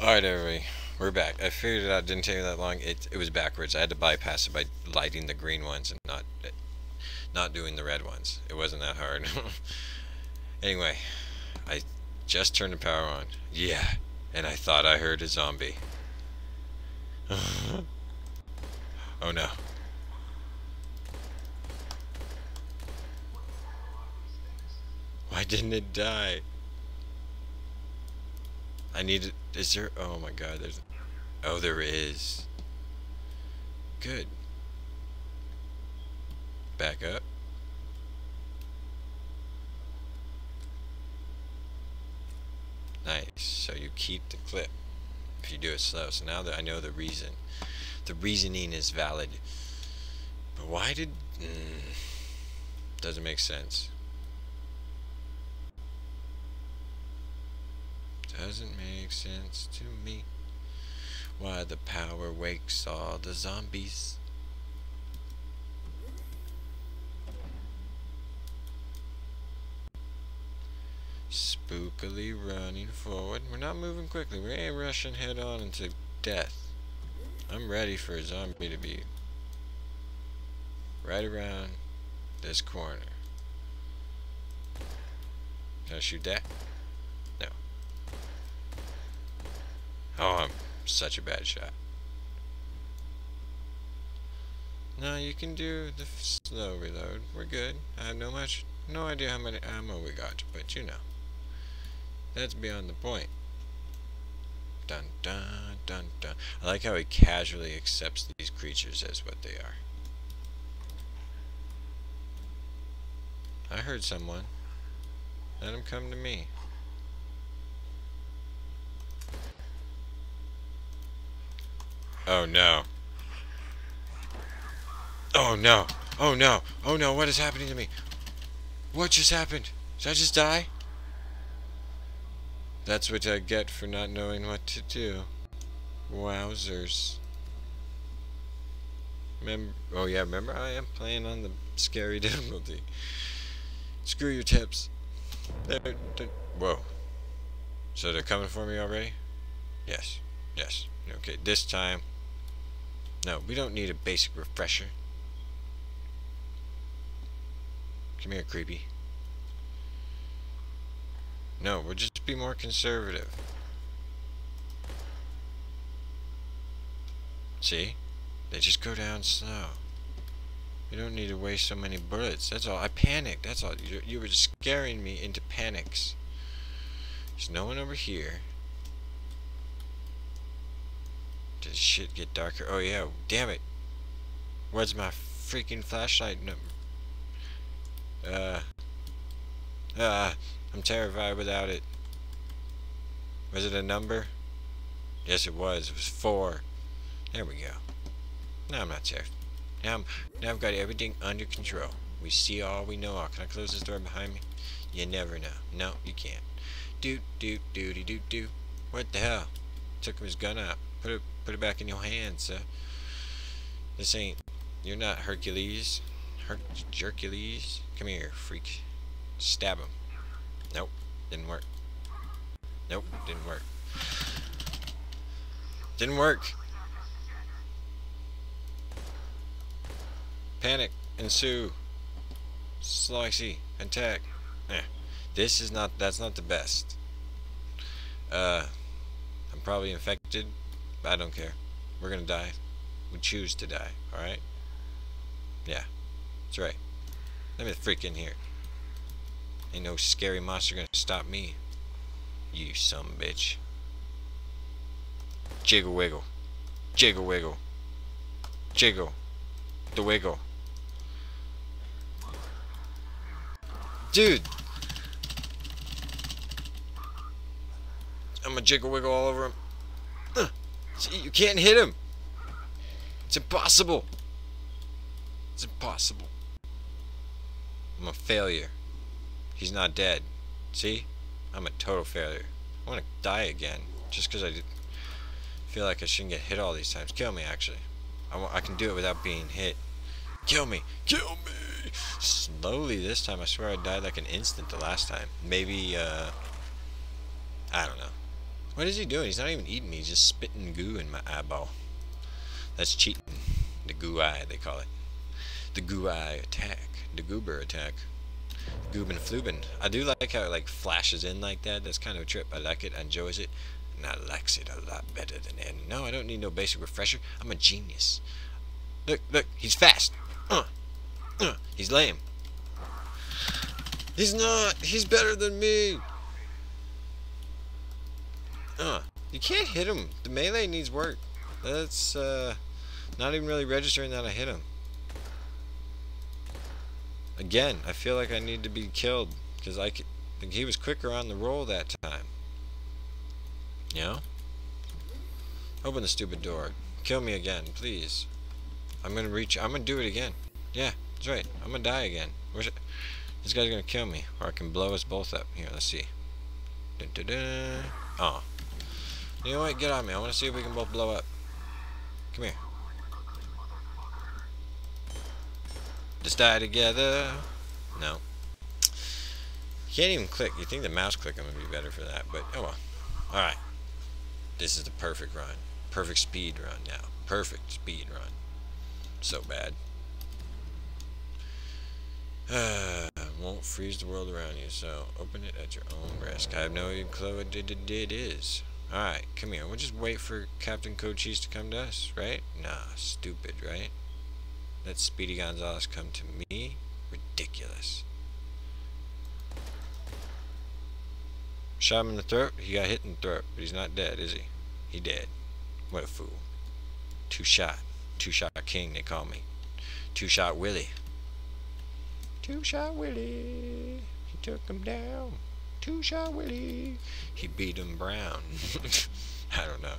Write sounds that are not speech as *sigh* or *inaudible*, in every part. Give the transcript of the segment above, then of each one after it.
Alright everybody, we're back. I figured it out, didn't take me that long. It, it was backwards. I had to bypass it by lighting the green ones and not not doing the red ones. It wasn't that hard. *laughs* anyway, I just turned the power on. Yeah, and I thought I heard a zombie. *laughs* oh no. Why didn't it die? I need Is there? Oh my God! There's. Oh, there is. Good. Back up. Nice. So you keep the clip if you do it slow. So now that I know the reason, the reasoning is valid. But why did? Mm, doesn't make sense. Doesn't make sense to me why the power wakes all the zombies. Spookily running forward. We're not moving quickly. We ain't rushing head on into death. I'm ready for a zombie to be right around this corner. Can I shoot that? Oh, I'm such a bad shot. No, you can do the slow reload. We're good. I have no much, no idea how many ammo we got, but you know. That's beyond the point. Dun dun dun dun. I like how he casually accepts these creatures as what they are. I heard someone. Let him come to me. Oh no. Oh no. Oh no. Oh no. What is happening to me? What just happened? Did I just die? That's what I get for not knowing what to do. Wowzers. Remember, oh yeah, remember I am playing on the scary *laughs* difficulty. Screw your tips. They're, they're, whoa. So they're coming for me already? Yes. Yes. Okay, this time no, we don't need a basic refresher. Come here, creepy. No, we'll just be more conservative. See? They just go down slow. You don't need to waste so many bullets. That's all. I panicked. That's all. You, you were scaring me into panics. There's no one over here. Does shit get darker? Oh yeah, damn it. Where's my freaking flashlight number? Uh, uh, I'm terrified without it. Was it a number? Yes, it was. It was four. There we go. Now I'm not terrified. Now, I'm, now I've got everything under control. We see all, we know all. Can I close this door behind me? You never know. No, you can't. Doot, doot, dooty, doot, doot. What the hell? Took his gun out. Put it Put it back in your hands, sir. This ain't... You're not Hercules. Her Hercules. Come here, freak. Stab him. Nope. Didn't work. Nope. Didn't work. Didn't work. Panic. Ensue. Slicey. Attack. Eh. This is not... That's not the best. Uh... I'm probably infected. I don't care. We're gonna die. We choose to die, alright? Yeah. That's right. Let me freak in here. Ain't no scary monster gonna stop me. You some bitch. Jiggle wiggle. Jiggle wiggle. Jiggle. The wiggle. Dude! I'm a jiggle wiggle all over him. You can't hit him. It's impossible. It's impossible. I'm a failure. He's not dead. See? I'm a total failure. I want to die again. Just because I feel like I shouldn't get hit all these times. Kill me, actually. I, I can do it without being hit. Kill me! Kill me! Slowly this time. I swear I died like an instant the last time. Maybe, uh... I don't know. What is he doing? He's not even eating me. He's just spitting goo in my eyeball. That's cheating. The goo eye, they call it. The goo eye attack. The goober attack. Goobin Flubin. I do like how it like flashes in like that. That's kind of a trip. I like it. I enjoys it. And I likes it a lot better than any. No, I don't need no basic refresher. I'm a genius. Look, look, he's fast. Uh, uh, he's lame. He's not. He's better than me. Uh, you can't hit him. The melee needs work. That's uh, not even really registering that I hit him. Again, I feel like I need to be killed because I like he was quicker on the roll that time. You know? Open the stupid door. Kill me again, please. I'm gonna reach. I'm gonna do it again. Yeah, that's right. I'm gonna die again. Where's it? This guy's gonna kill me, or I can blow us both up. Here, let's see. Dun, dun, dun. Oh. You know what? Get on me. I want to see if we can both blow up. Come here. Just die together. No. You can't even click. You think the mouse clicking would be better for that, but oh well. Alright. This is the perfect run. Perfect speed run now. Perfect speed run. So bad. *sighs* Won't freeze the world around you, so open it at your own risk. I have no clue what it is. Alright, come here. We'll just wait for Captain Cochise to come to us, right? Nah, stupid, right? Let Speedy Gonzales come to me? Ridiculous. Shot him in the throat. He got hit in the throat, but he's not dead, is he? He dead. What a fool. Two shot. Two shot king, they call me. Two shot Willie. Two shot Willie. He took him down. Two shot Willie. He beat him brown. *laughs* I don't know.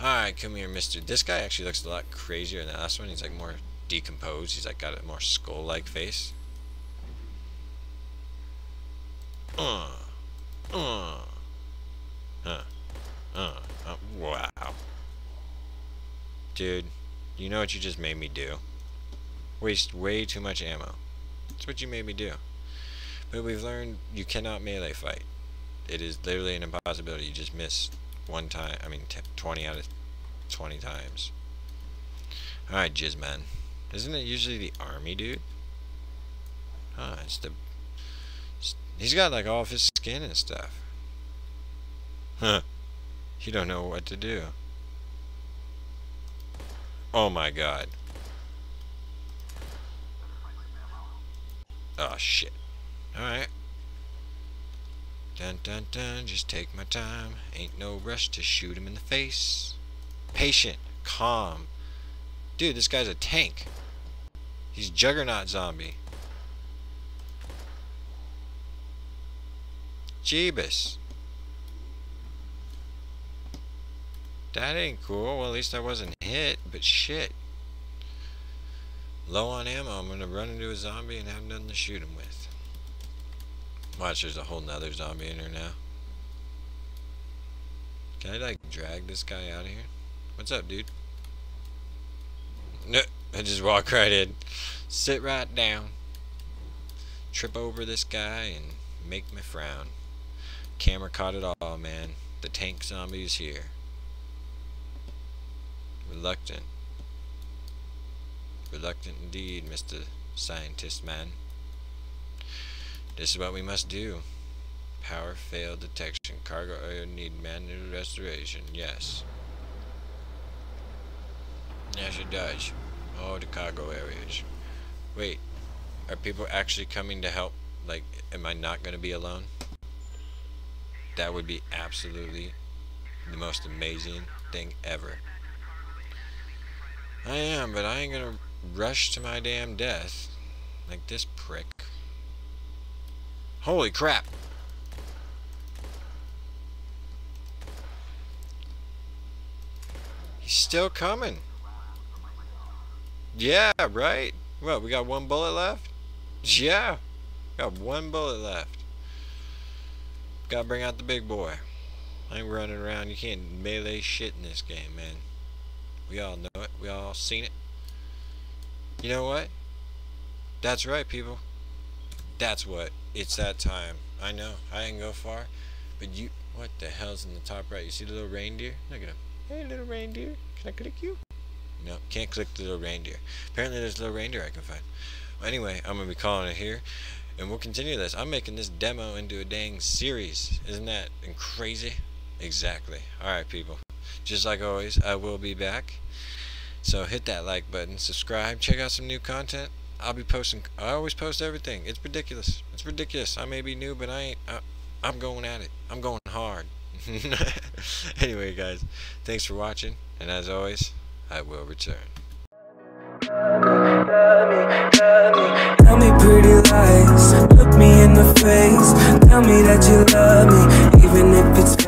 Alright, come here, mister. This guy actually looks a lot crazier than the last one. He's like more decomposed. He's like got a more skull-like face. Uh. Uh. Uh. Uh. uh. Wow. Dude, you know what you just made me do? Waste way too much ammo. That's what you made me do. But we've learned you cannot melee fight. It is literally an impossibility. You just miss one time. I mean, 20 out of 20 times. Alright, Jizzman. Isn't it usually the army dude? Huh, it's the... He's got like all of his skin and stuff. Huh. You don't know what to do. Oh my god. Oh shit. Alright. Dun dun dun, just take my time. Ain't no rush to shoot him in the face. Patient, calm. Dude, this guy's a tank. He's Juggernaut Zombie. Jeebus. That ain't cool. Well, at least I wasn't hit, but shit. Low on ammo, I'm gonna run into a zombie and have nothing to shoot him with. Watch, there's a whole nother zombie in here now. Can I, like, drag this guy out of here? What's up, dude? No, I just walk *laughs* right in. Sit right down. Trip over this guy and make me frown. Camera caught it all, man. The tank zombie is here. Reluctant. Reluctant indeed, Mr. Scientist Man. This is what we must do. Power fail detection. Cargo oil need manual restoration. Yes. Yes, it does. Oh, the cargo areas. Wait, are people actually coming to help? Like, am I not going to be alone? That would be absolutely the most amazing thing ever. I am, but I ain't going to rush to my damn death. Like this prick. Holy crap. He's still coming. Yeah, right? What, we got one bullet left? Yeah. Got one bullet left. Gotta bring out the big boy. I ain't running around. You can't melee shit in this game, man. We all know it. We all seen it. You know what? That's right, people. That's what. It's that time. I know. I didn't go far. But you... What the hell's in the top right? You see the little reindeer? Look at him. Hey, little reindeer. Can I click you? No, can't click the little reindeer. Apparently there's a little reindeer I can find. Anyway, I'm going to be calling it here. And we'll continue this. I'm making this demo into a dang series. Isn't that crazy? Exactly. Alright, people. Just like always, I will be back. So hit that like button, subscribe, check out some new content. I'll be posting. I always post everything. It's ridiculous. It's ridiculous. I may be new, but I ain't. I, I'm going at it. I'm going hard. *laughs* anyway, guys, thanks for watching, and as always, I will return. Tell me pretty lies, look me in the face. Tell me that you love me, even if it's